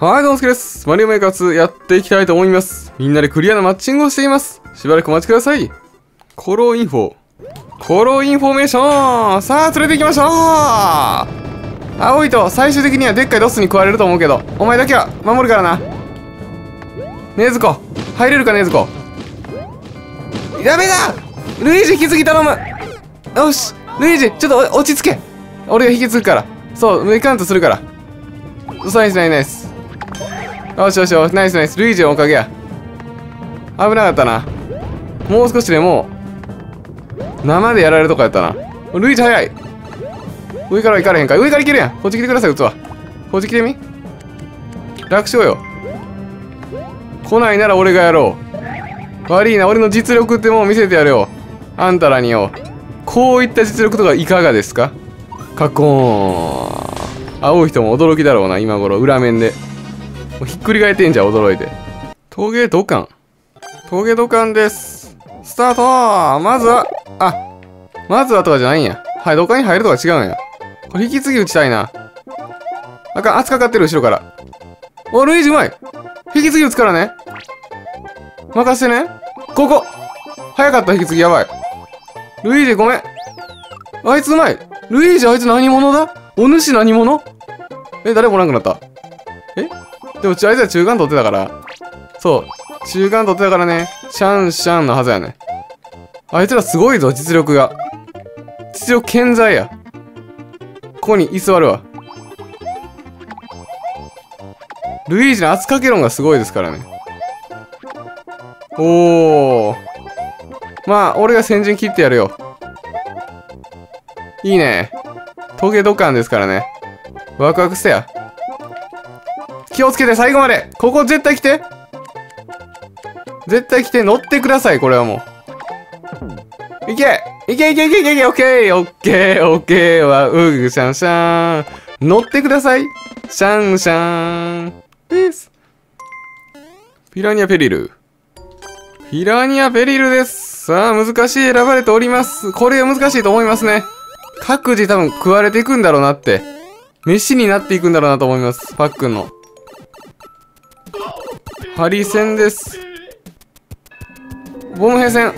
はい、どうもすけです。マリオメーカー2やっていきたいと思います。みんなでクリアなマッチングをしています。しばらくお待ちください。コロインフォ。コロインフォメーションさあ、連れて行きましょう青いと最終的にはでっかいドスに食われると思うけど、お前だけは守るからな。ねずこ、入れるかねずこ。ダメだルイージ引き継ぎ頼むよしルイージちょっと落ち着け俺が引き継ぐから。そう、メカウントするから。ナイスナイスナイス。よしよしよし、ナイスナイス。ルイージのおかげや。危なかったな。もう少しでもう、生でやられるとこやったな。ルイージ早い。上から行かれへんか。上から行けるやん。こっち来てください、器。こっち来てみ。楽勝よ。来ないなら俺がやろう。悪いな、俺の実力ってもう見せてやるよ。あんたらによ。こういった実力とかいかがですか？カコーン。青い人も驚きだろうな、今頃、裏面で。もうひっくり返ってんじゃん、驚いて。峠土管。峠土管です。スタートまずは、あ、まずはとかじゃないんや。はい、土管に入るとか違うんや。これ引き継ぎ打ちたいな。あかん、圧かかってる、後ろから。お、ルイージうまい引き継ぎ打つからね。任せてね。ここ早かった、引き継ぎやばい。ルイージごめん。あいつうまい。ルイージあいつ何者だ？お主何者？え、誰もおらんくなった。でも、ちあいつは中間取ってたから。そう。中間取ってたからね。シャンシャンのはずやね。あいつらすごいぞ、実力が。実力健在や。ここに居座るわ。ルイージの圧かけ論がすごいですからね。おー。まあ、俺が先陣切ってやるよ。いいね。トゲドカンですからね。ワクワクしてや。気をつけて最後までここ絶対来て絶対来て乗ってください、これはもう。いけいけいけいけいけいけオッケーオッケーオッケーはうぐシャンシャン乗ってくださいシャンシャンですピラニアペリルピラニアペリルですさあ、難しい選ばれております。これが難しいと思いますね。各自多分食われていくんだろうなって。飯になっていくんだろうなと思います。パックンの。ハリセンです。ボム兵戦。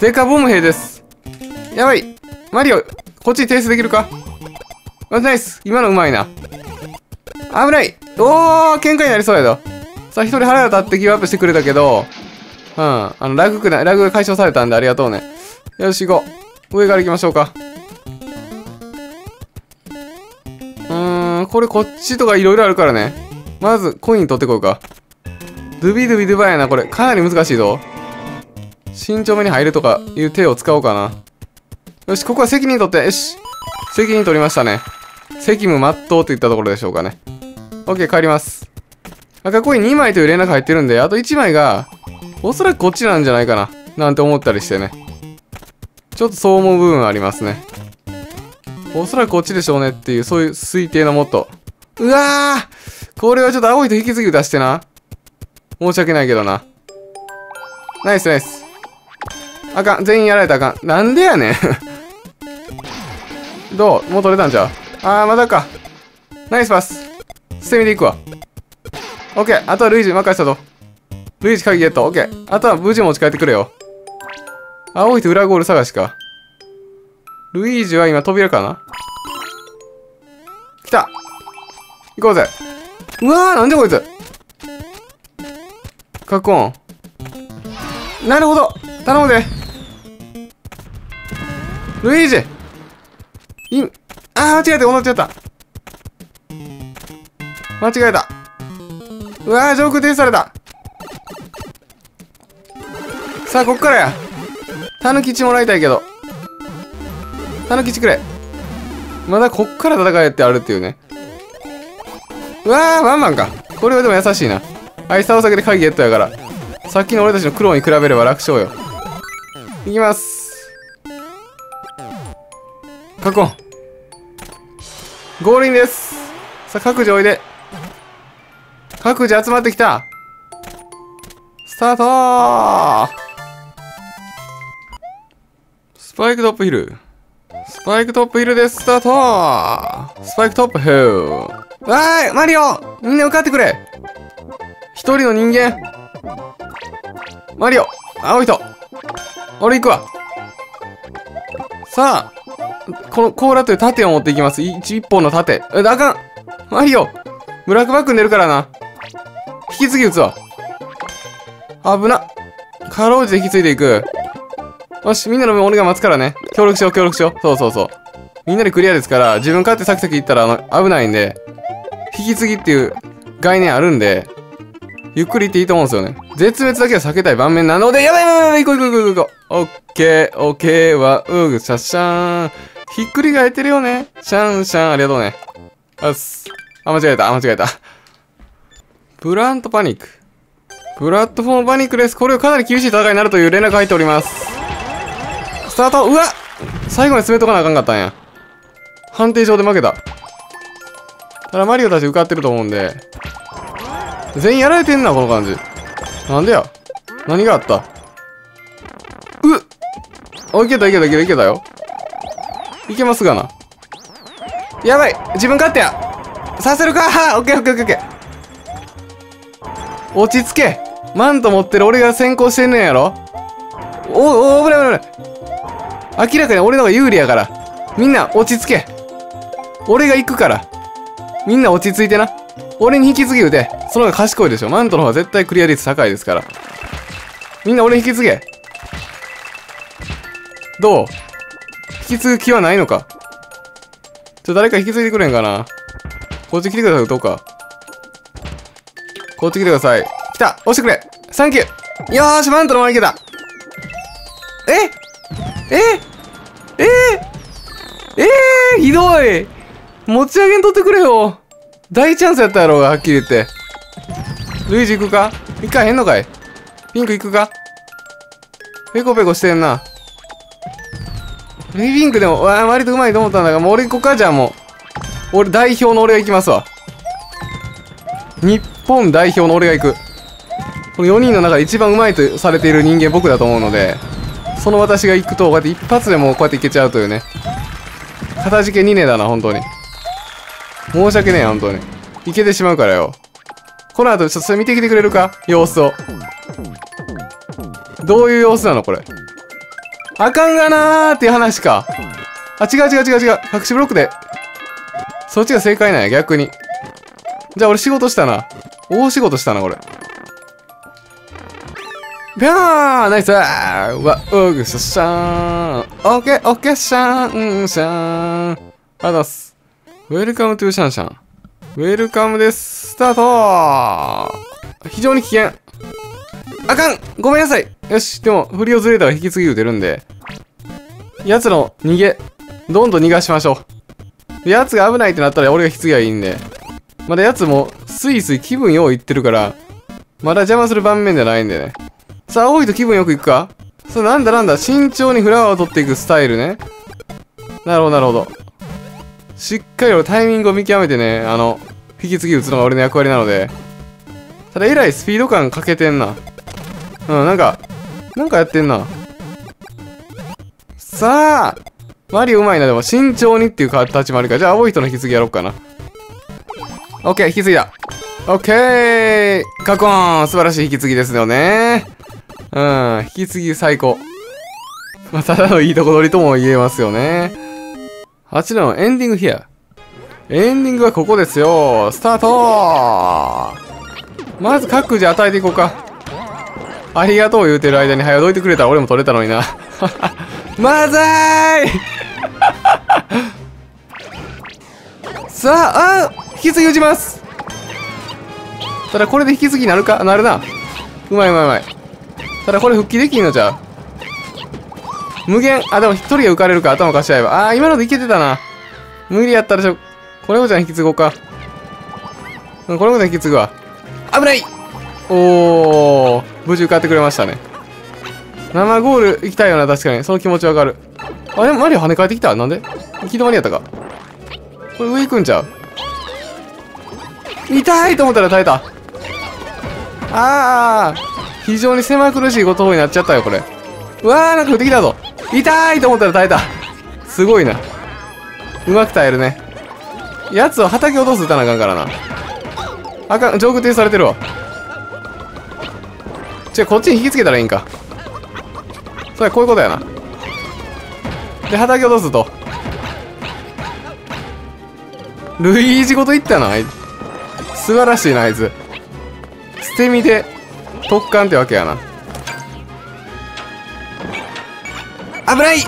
デカボム兵です。やばい。マリオ、こっちに提出できるか？あナイス。今のうまいな。危ない。おー、喧嘩になりそうやぞ。さあ、一人腹が立ってギブアップしてくれたけど、うん。あの、ラグくない、ラグが解消されたんでありがとうね。よし、行こう。上から行きましょうか。うーん、これこっちとかいろいろあるからね。まず、コイン取ってこようか。ドゥビドゥビドゥバやな、これ。かなり難しいぞ。慎重めに入るとかいう手を使おうかな。よし、ここは責任取って。よし。責任取りましたね。責務全うといったところでしょうかね。オッケー、帰ります。赤コイン2枚という連絡入ってるんで、あと1枚が、おそらくこっちなんじゃないかな。なんて思ったりしてね。ちょっとそう思う部分ありますね。おそらくこっちでしょうねっていう、そういう推定のもと。うわーこれはちょっと青いと引き継ぎ出してな。申し訳ないけどな。ナイスナイス。あかん。全員やられたらあかん。なんでやねん。どう？もう取れたんちゃう？あー、まだか。ナイスパス。捨て身でいくわ。オッケー。あとはルイージ任せたと。ルイージ鍵ゲット。オッケー。あとは無事持ち帰ってくれよ。青いと裏ゴール探しか。ルイージは今扉かな？来た行こうぜうわーなんでこいつカコン。なるほど。頼むで。ルイージ。いあー間違えて踊っちゃった。間違えた。うわー上空停止された。さあこっからや。たぬきちもらいたいけど。たぬきちくれ。まだこっから戦えってあるっていうね。うわーバンバンか。これはでも優しいな。あいつ倒すだけで鍵ゲットやから。さっきの俺たちの苦労に比べれば楽勝よ。いきます。カコンゴールインです。さあ各自おいで。各自集まってきた。スタートスパイクトップヒル。スパイクトップヒルです。スタートスパイクトップヒル。わーいマリオ。みんな受かってくれ。一人の人間。マリオ青い人。俺行くわ。さあこの甲羅という盾を持っていきます。一一本の盾。えあかん。マリオブラックバックに出るからな。引き継ぎ撃つわ。危な。かろうじて引き継いでいく。よしみんなの分俺が待つからね。協力しよう協力しよう。そうそうそう。みんなでクリアですから自分勝ってサクサク行ったらあの危ないんで引き継ぎっていう概念あるんでゆっくり行っていいと思うんですよね。絶滅だけは避けたい盤面なので、やばいやばいやばい行こう行こう行こう行こう。オッケー、オッケーは、うぐ、シャッシャーン。ひっくり返ってるよね。シャンシャン、ありがとうね。よし。あ、間違えた、間違えた。プラントパニック。プラットフォームパニックです。これはかなり厳しい戦いになるという連絡が入っております。スタートうわ最後に進めとかなあかんかったんや。判定上で負けた。ただマリオたち受かってると思うんで、全員やられてんな、この感じ。なんでや？何があった？うっお、いけたいけたいけたいけたよ。いけますがな。やばい自分勝手やさせるか？オッケーオッケーオッケーオッケー。落ち着けマント持ってる俺が先行してんねんやろ？お、お、危ない危ない危ない。明らかに俺の方が有利やから。みんな落ち着け。俺が行くから。みんな落ち着いてな。俺に引き継ぎ打て。その方が賢いでしょ。マントの方が絶対クリア率高いですから。みんな俺に引き継げ。どう？引き継ぐ気はないのか。ちょ、誰か引き継いでくれんかな。こっち来てください、打とうか。こっち来てください。来た！押してくれ。サンキュー。よーし、マントのままいけた。え？え？え？え？えひどい。持ち上げんとってくれよ。大チャンスやったやろうが、はっきり言って。ルイージ行くか？行かへんのかい？ピンク行くか？ペコペコしてんな。リピンクでも、わあ、割とうまいと思ったんだが、もう俺行こうか、じゃあもう。俺、代表の俺が行きますわ。日本代表の俺が行く。この4人の中で一番うまいとされている人間僕だと思うので、その私が行くと、こうやって一発でもうこうやっていけちゃうというね。かたじけ2年だな、本当に。申し訳ねえ、本当に。いけてしまうからよ。この後、ちょっとそれ見てきてくれるか？様子を。どういう様子なのこれ？あかんがなーっていう話か。あ、違う違う違う違う。隠しブロックで。そっちが正解なんや、逆に。じゃあ俺仕事したな。大仕事したな、これ。ビャーナイスわ、うぐしゃしゃーん。オッケー、オッケー、シャーン、シャーン。ありがとうございます。ウェルカムトゥーシャンシャン。ウェルカムです。スタート非常に危険。あかんごめんなさいよし、でも、振りをずれたら引き継ぎ打てるんで、奴の逃げ、どんどん逃がしましょう。奴が危ないってなったら俺が引き継ぎはいいんで、まだ奴もスイスイ気分よう言ってるから、まだ邪魔する盤面じゃないんでね。さあ、青いと気分よくいくかさあ、なんだなんだ、慎重にフラワーを取っていくスタイルね。なるほど、なるほど。しっかり俺タイミングを見極めてね、あの、引き継ぎ打つのが俺の役割なので。ただ、えらいスピード感かけてんな。うん、なんか、なんかやってんな。さあマリオうまいな、でも慎重にっていう形もあるから。じゃあ、青い人の引き継ぎやろうかな。オッケー、引き継ぎだ。オッケーカコーン素晴らしい引き継ぎですよね。うん、引き継ぎ最高。まあ、ただのいいとこ取りとも言えますよね。8のエンディングヒア。エンディングはここですよ。スタートまず各自与えていこうか。ありがとう言うてる間に早どいてくれたら俺も取れたのにな。まずーい さあ、あ引き継ぎ打ちますただこれで引き継ぎなるか？なるな。うまいうまいうまい。ただこれ復帰できんのじゃう？無限、あ、でも一人が浮かれるか、頭貸しちゃえば。あー、今のでいけてたな。無理やったらちょ、これもちゃん引き継ごうか。うん、これもちゃん引き継ぐわ。危ないおー、無事受かってくれましたね。生ゴール行きたいよな、確かに。その気持ちわかる。あれマリオ跳ね返ってきたなんで？行き止まりやったか。これ上行くんちゃう？痛いと思ったら耐えた。あー、非常に狭苦しいことになっちゃったよ、これ。うわー、なんか降ってきたぞ。痛いと思ったら耐えた。すごいな。うまく耐えるね。やつを畑落とす打たなあかんからな。あかん。上空停されてるわ。違うこっちに引きつけたらいいんか。それこういうことやな。で畑落とすと。ルイージごといったなあいつ。素晴らしいなあいつ。捨て身で特艦ってわけやな。危ない！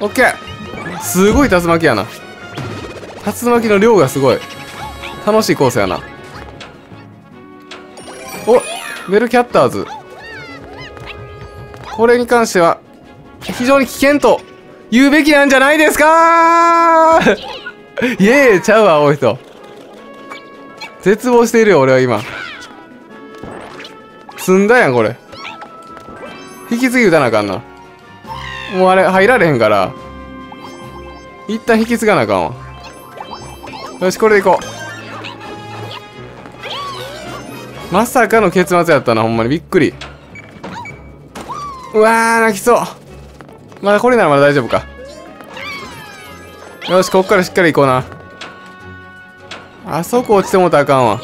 オッケー。すごい竜巻やな。竜巻の量がすごい。楽しいコースやな。おベルキャッターズ。これに関しては非常に危険と言うべきなんじゃないですか？イエーイちゃうわ青い人絶望しているよ俺は今。積んだやんこれ。引き継ぎ打たなあかんなもうあれ入られへんから。一旦引き継がなあかんわ。よしこれでいこう。まさかの結末やったなほんまに。びっくり。うわー泣きそう。まだこれならまだ大丈夫か。よしこっからしっかり行こうな。あそこ落ちてもたらあかんわ。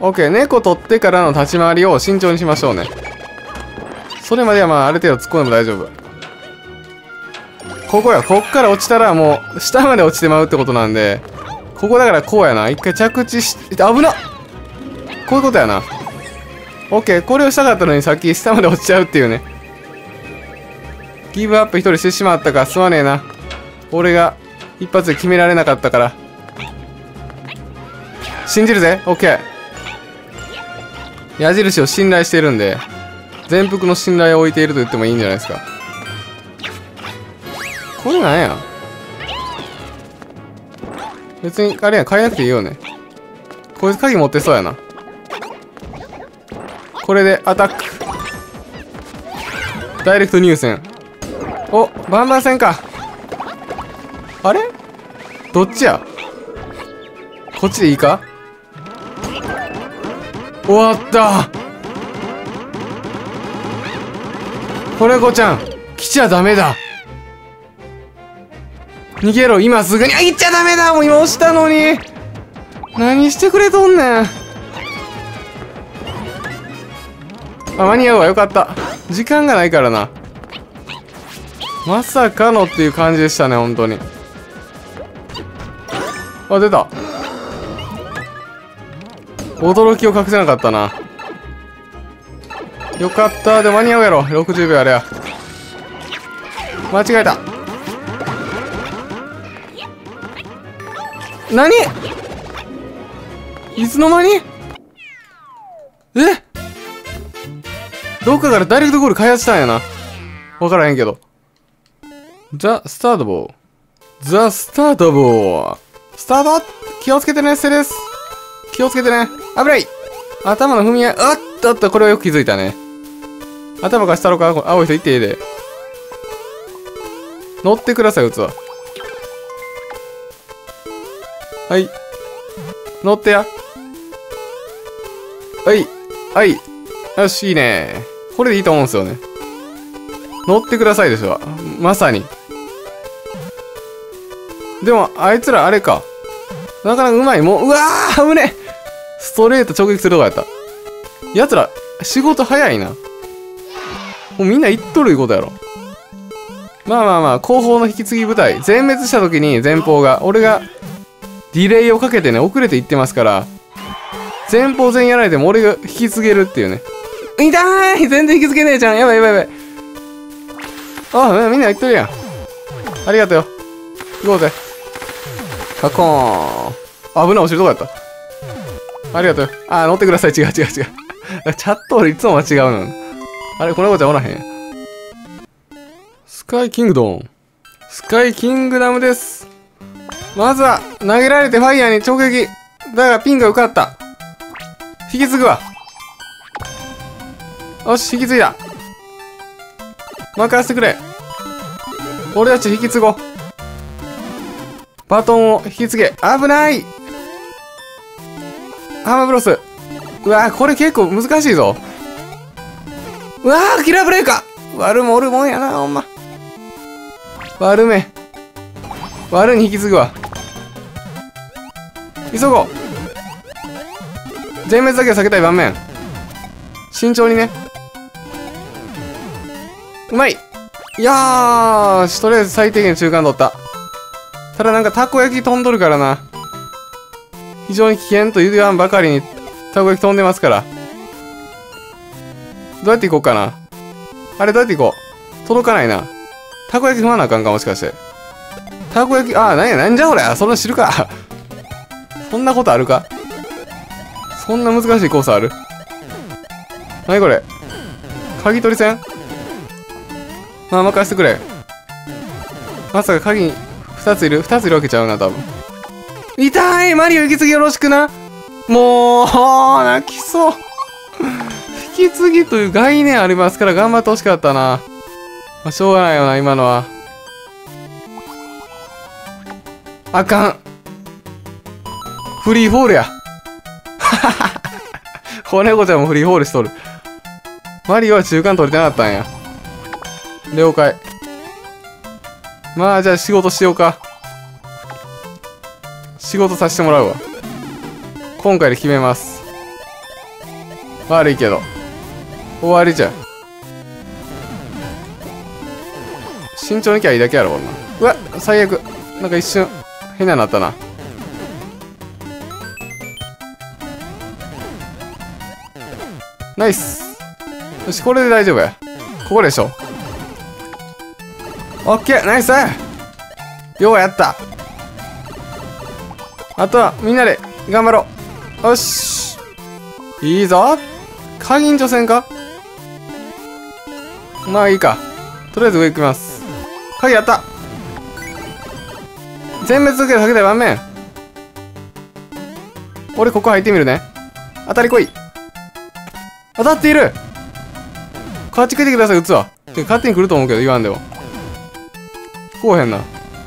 オッケー猫取ってからの立ち回りを慎重にしましょうね。それまではまあある程度突っ込んでも大丈夫。ここやこっから落ちたらもう下まで落ちてまうってことなんでここだからこうやな。一回着地して危なっ!こういうことやな。オッケーこれをしたかったのにさっき下まで落ちちゃうっていうね。ギブアップ一人してしまったかすまねえな。俺が一発で決められなかったから。信じるぜ。オッケー矢印を信頼してるんで全幅の信頼を置いていると言ってもいいんじゃないですか。これなんや別にあれや変えなくていいよね。こいつ鍵持ってそうやな。これでアタック。ダイレクト入線。おバンバン戦か。あれ？どっちや？こっちでいいか？終わった。これ子ちゃん来ちゃダメだ。逃げろ今すぐに。あ行っちゃダメだ。もう今押したのに。何してくれとんねん。あ間に合うわ。よかった。時間がないからな。まさかのっていう感じでしたね本当に。あ出た。驚きを隠せなかったな。よかった。で間に合うやろ。60秒あれや間違えた。何？いつの間に？え？どっかからダイレクトゴール開発したんやな。わからへんけど。ザ・スタートボー。ザ・スタートボー。スタート気をつけてねセレス。気をつけてね。危ない。頭の踏み合いあっとっとこれはよく気づいたね。頭が下のか？青い人いていいで。乗ってください器。はい。乗ってや。はい。はい。よしいいね。これでいいと思うんですよね。乗ってくださいでしょ。まさに。でもあいつらあれか。なかなかうまい。もううわー危ねストレート直撃するとこやった。奴ら仕事早いな。もうみんな言っとるいうことやろ。まあまあまあ後方の引き継ぎ部隊全滅した時に前方が俺がディレイをかけてね遅れていってますから前方全やられても俺が引き継げるっていうね。痛い！全然引き継げねえじゃん。やばいやばいやばい。あみんな言っとるやん。ありがとうよ。行こうぜ。カコーン。危ない落ちるとこやった。ありがとう。あ乗ってください。違う違う違う。チャット俺いつも間違うの。あれこの子ちゃんおらへん。スカイキングドン。スカイキングダムです。まずは投げられてファイヤーに直撃。だがピンが受かった。引き継ぐわ。よし引き継いだ。任せてくれ。俺たち引き継ごう。バトンを引き継げ。危ない。ハマーブロスうわこれ結構難しいぞうわキラーブレーカー悪もおるもんやなほんま悪め。悪に引き継ぐわ。急ごう。全滅だけは避けたい盤面。慎重にね。うまいいやーし、とりあえず最低限中間取った。ただなんかたこ焼き飛んどるからな。非常に危険と言わんばかりにたこ焼き飛んでますから。どうやって行こうかな。あれどうやって行こう届かないな。たこ焼き踏まなあかんかもしかして。たこ焼き、ああ、なんや、なんじゃこれ。そんな知るか。そんなことあるかそんな難しいコースあるなにこれ鍵取り線まあ、任せてくれ。まさか鍵2ついる ?2 ついるわけちゃうな、多分。痛いマリオ引き継ぎよろしくなもう、泣きそう。引き継ぎという概念ありますから頑張ってほしかったな。まあ、しょうがないよな、今のは。あかん。フリーフォールや。子猫ちゃんもフリーフォールしとる。マリオは中間取れてなかったんや。了解。まあ、じゃあ仕事しようか。仕事させてもらうわ。今回で決めます。悪いけど。終わりじゃ。慎重にきゃいいだけやろ、こんな。うわ、最悪。なんか一瞬、変ななったな。ナイス。よし、これで大丈夫や。ここでしょ。オッケーナイスようやったあとはみんなで頑張ろう。よし。いいぞ。鍵女戦か？まあいいか。とりあえず上行きます。鍵やった。全滅受け下げたい盤面。俺ここ入ってみるね。当たり来い。当たっている。こっち来てください、器。勝手に来ると思うけど、言わんでも。こうへんな。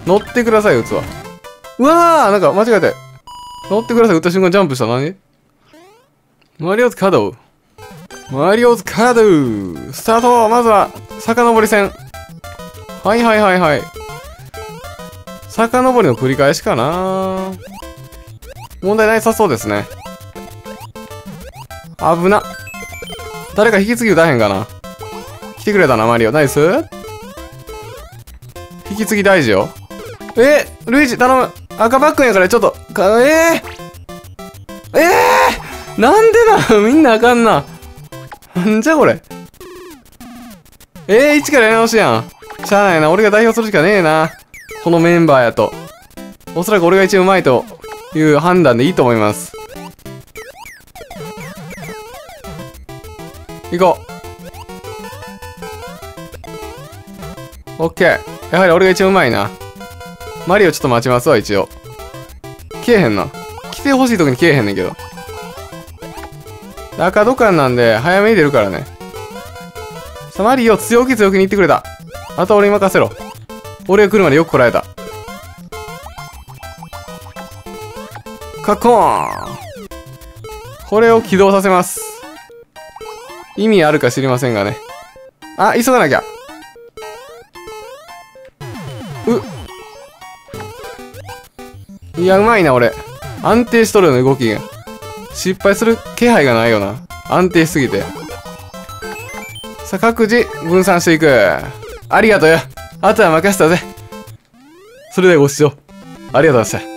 乗ってください、器。うわーなんか間違えて。乗ってください、打った瞬間ジャンプした。何マリオズカード。マリオズカードスタートまずは、遡り戦。はいはいはいはい。遡りの繰り返しかな問題ないさそうですね。危な。誰か引き継ぎ打たへんかな来てくれたな、マリオ。ナイス引き継ぎ大事よ。え、ルイージ頼む。赤バックンやからちょっと、か、えー、えー、なんでな みんなあかんな。なんじゃこれ？えー、一からやり直しやん。しゃあないな。俺が代表するしかねえな。このメンバーやと。おそらく俺が一番うまいという判断でいいと思います。行こう。オッケー。やはり俺が一番うまいな。マリオちょっと待ちますわ、一応。消えへんな。来てほしい時に消えへんねんけど。赤土管なんで、早めに出るからね。さあ、マリオ強気強気に言ってくれた。あと俺に任せろ。俺が来るまでよくこらえた。カッコーンこれを起動させます。意味あるか知りませんがね。あ、急がなきゃ。いや、うまいな、俺。安定しとるよね、動きが。失敗する気配がないよな。安定しすぎて。さあ、各自分散していく。ありがとうよ。あとは任せたぜ。それではご視聴ありがとうございました。